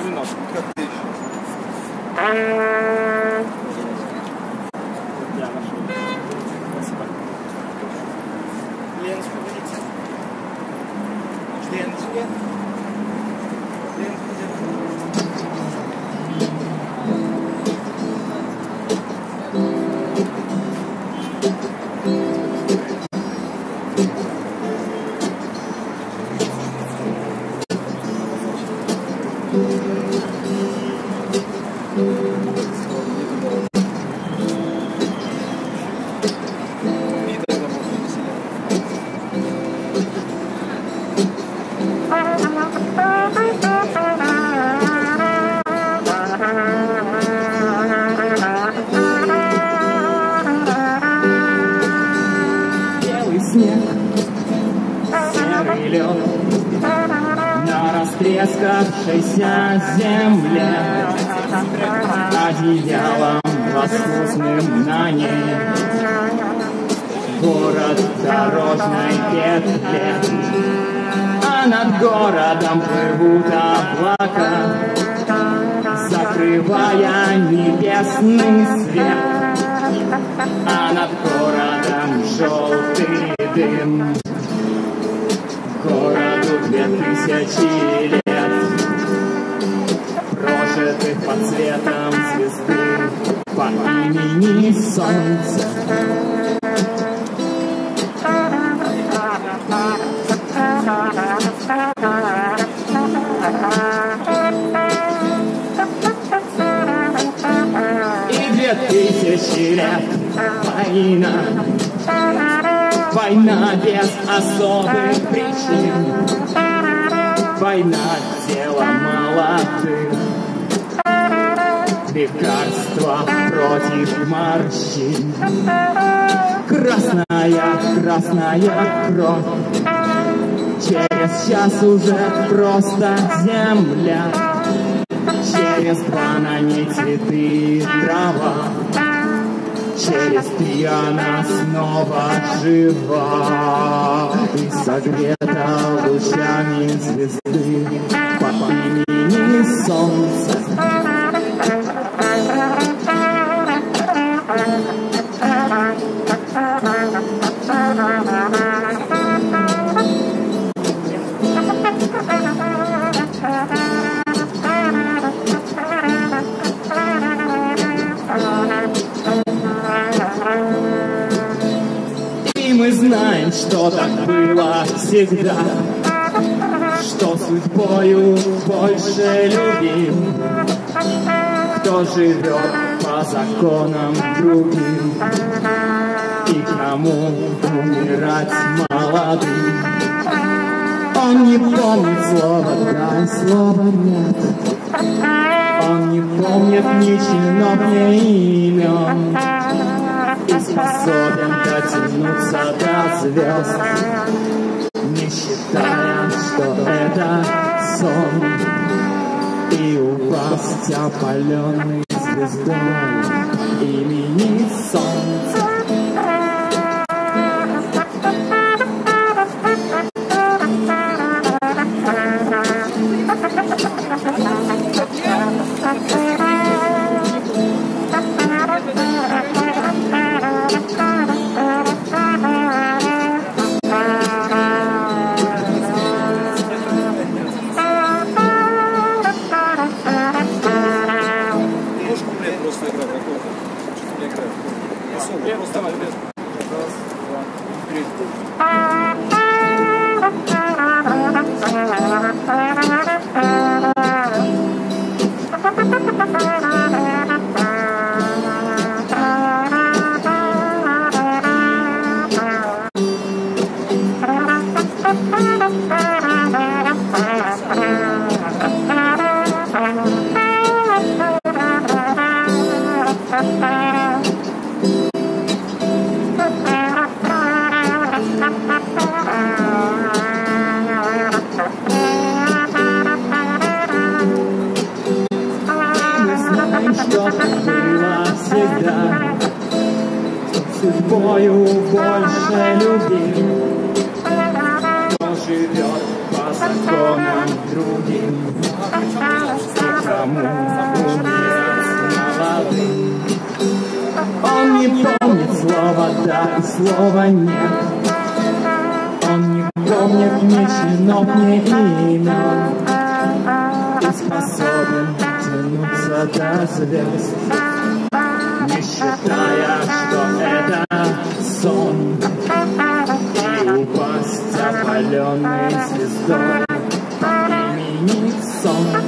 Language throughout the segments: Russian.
波の使っていでしょ。потрескавшейся земле, одеялом воскусным на ней. Город дорожной петле, а над городом плывут облака, закрывая небесный свет, а над городом желтый дым. Городу две тысячи лет прожитых под светом звезды по имени Солнце. И две тысячи лет. Война, война без особых причин, война дела молодых, лекарства против морщин. Красная, красная кровь, через час уже просто земля. Через два на ней цветы трава, Через три она снова жива И согрета лучами звезды По имени Солнце так было всегда, Что судьбою больше любим, Кто живет по законам другим, И кому умирать молодым. Он не помнит слова «да» и слова «нет», Он не помнит ни чинов, ни имен, способен дотянуться до звезд, не считая, что это сон, и упасть опаленной звездой имени Солнца. Не соло, просто куплет. Раз, два, три. Мы живет по законам другим, кому молодым. Он не помнит слова «да» и слова «нет», Он не помнит ни чинов, ни имен, и способен тянуться до звезд, не считая, что это сон, упасть опаленной звездой имени Солнце.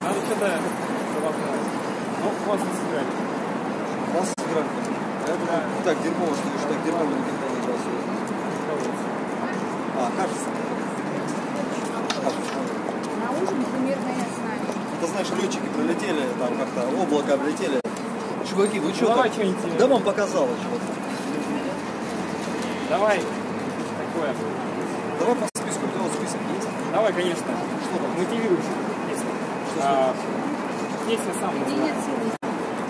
Надо что-то забавное. Ну, классно сыграли. Вас сыграли. А я думаю, так дерьмово, что уж так дерьмово никогда не сегодня. А, кажется. Кажется. На ужин примерно я знаю. Это знаешь, летчики прилетели, там как-то облако облетели. Чуваки, вы что давай там? что-нибудь. Да вам показалось что-то. Давай. Такое. Давай по списку, у тебя вот список есть? Давай, конечно. Что там? Мотивируйся. Песня. А, Песня сам Где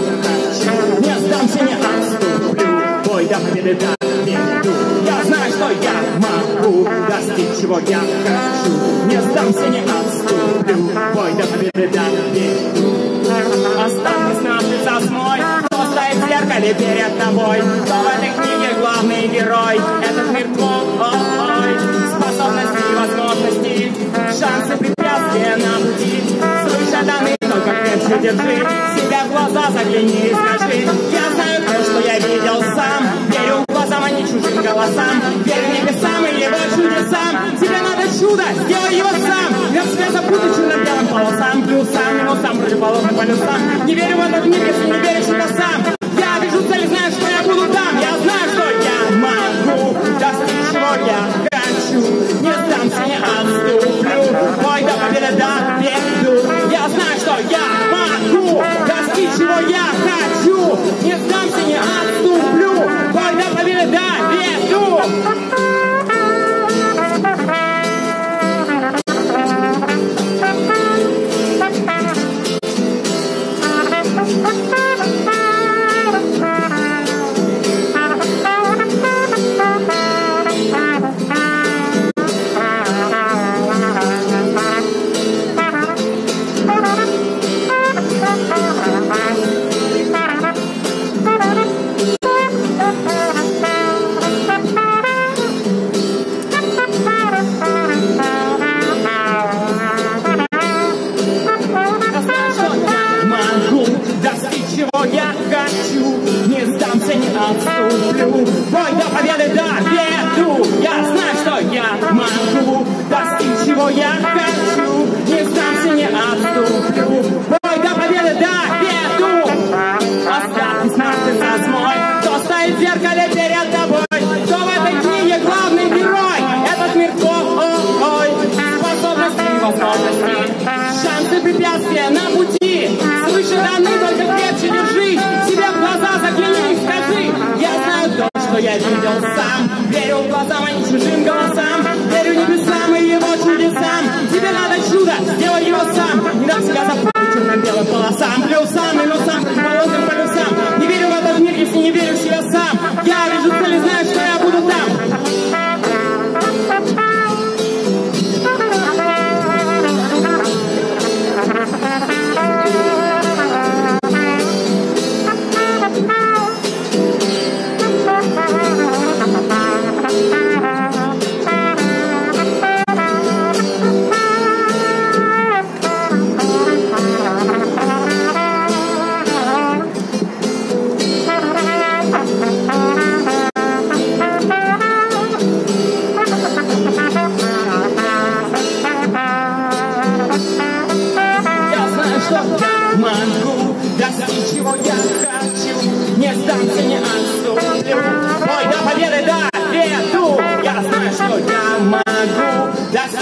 Не сдамся, не отступлю. Бой до победы доведу. Я знаю, что я могу достичь чего я хочу. Не сдамся, не отступлю. Бой до победы доведу. Останусь на лица смой, кто стоит в зеркале перед тобой. Кто в этой книге главный герой? Этот мир твой, способности и возможности, шансы, препятствия на пути. Слыша даны, только крепче держи, себя в глаза загляни и скажи. Я знаю то, что я видел сам, верю глазам, а не чужим голосам. Верю небесам и его чудесам. Тебе надо чудо, сделай его сам. Я себя запутать черно-белым полосам, плюсам, минусам, противоположным полюсам. Не верю в этот мир, если не веришь себя сам. Я вижу цель, знаю, что я буду там. Я знаю, что я могу достичь чего я хочу. Не сдамся, не отступлю. Бой до победы знаю, что я могу достичь чего я хочу. Не черно-белым полосам Плюсам, минусам,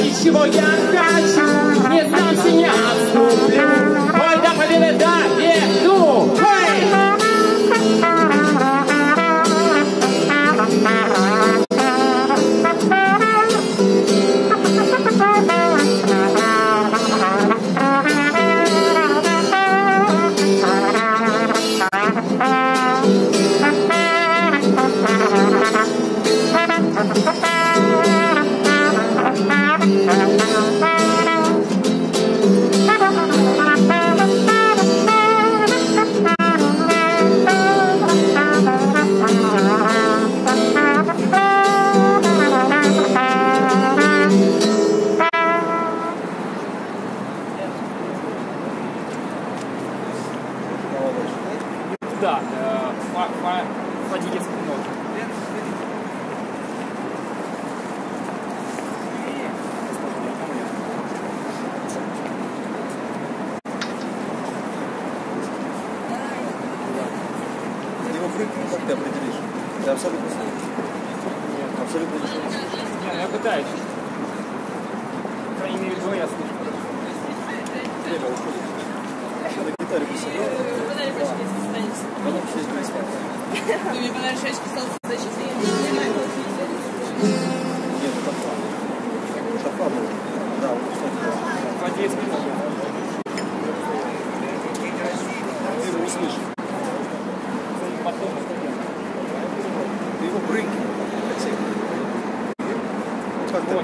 一もやんかし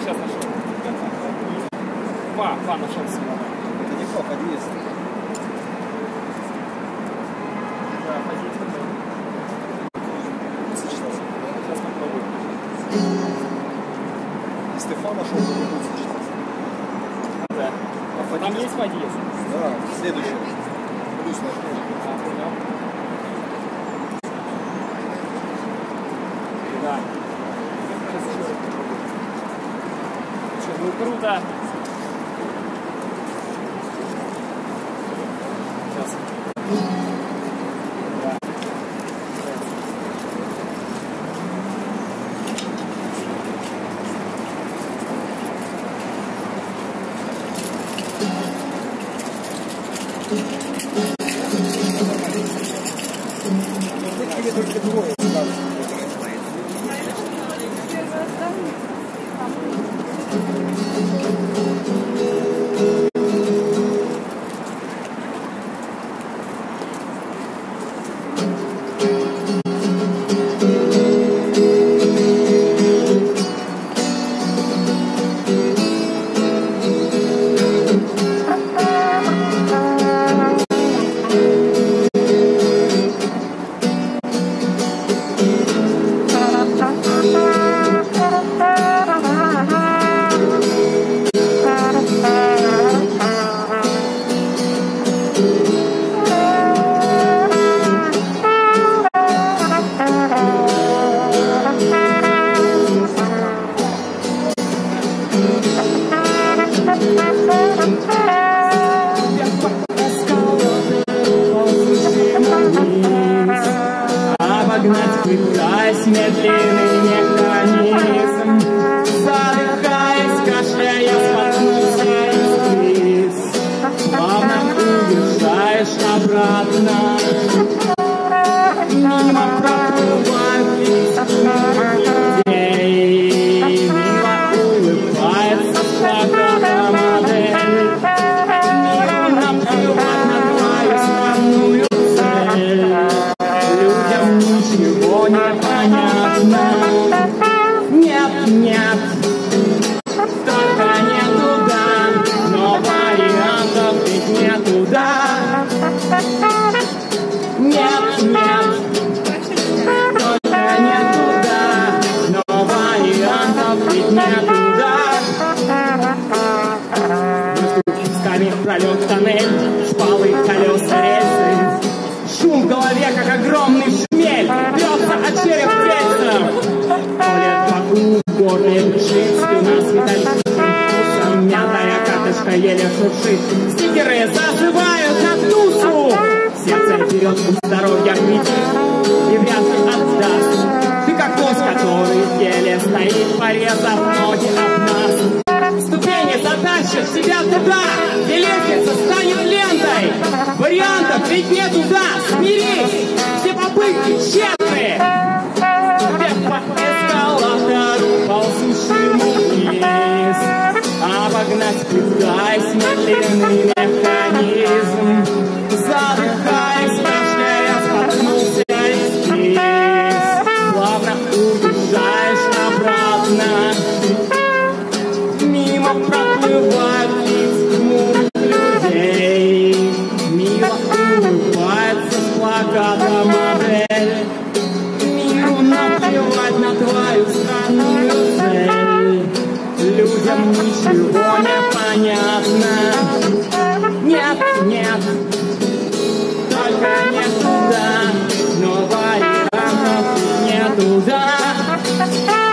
сейчас нашел. два, два нашелся. Это не фа, а диез. Сейчас мы попробуем. Нашел, то не будет сочетаться. Да. А Там есть фа? gruda Вперед, у здоровья нить и вряд ли отдаст. Ты как кос, который в теле стоит, порезав ноги от нас. Ступени затащат себя туда, и лестница станет лентой. Вариантов ведь не туда, смирись, все попытки тщетны. Вверх по эскалатору ползущему вниз, обогнать пытаясь медленными плевать на твою странную цель Людям ничего не понятно. Нет, нет, только не туда. Но вариантов не туда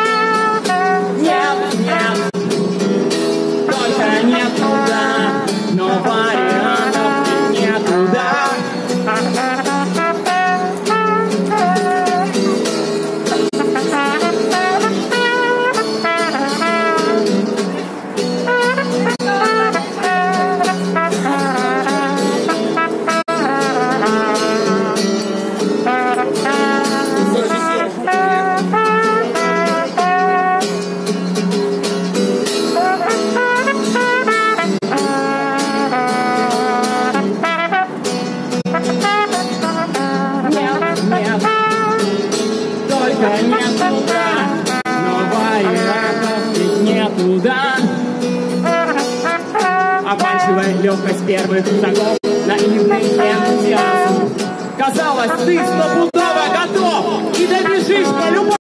легкость первых шагов, наивный энтузиазм. Казалось, ты стопудово готов и добежишь по любому.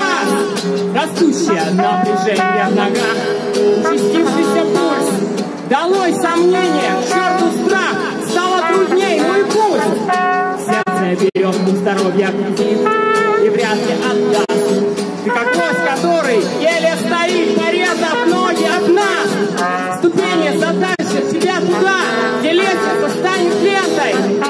Растущее напряжение в ногах, участившийся пульс. Долой сомнение, черту страх, стало трудней ну мой путь. Сердце берет здоровья, say?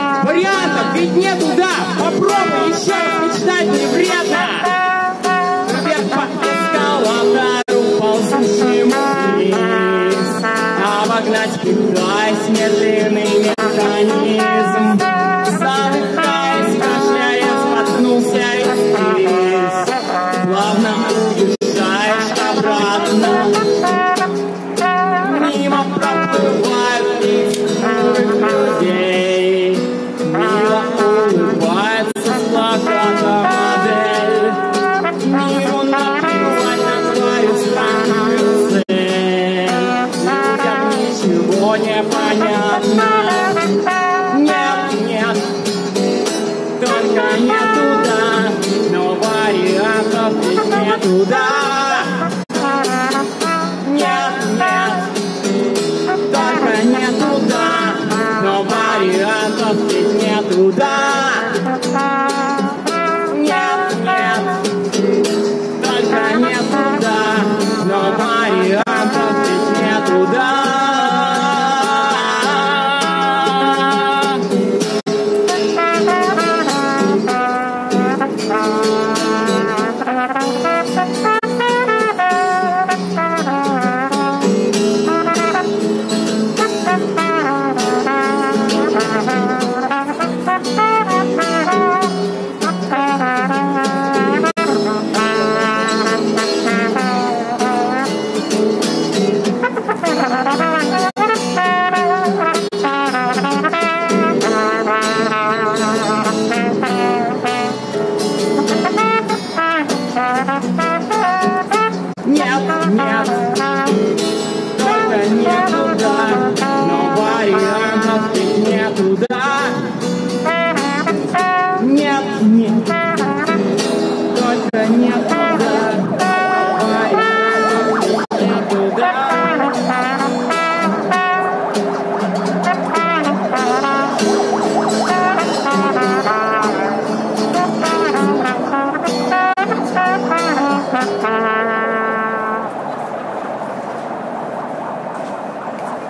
tudo.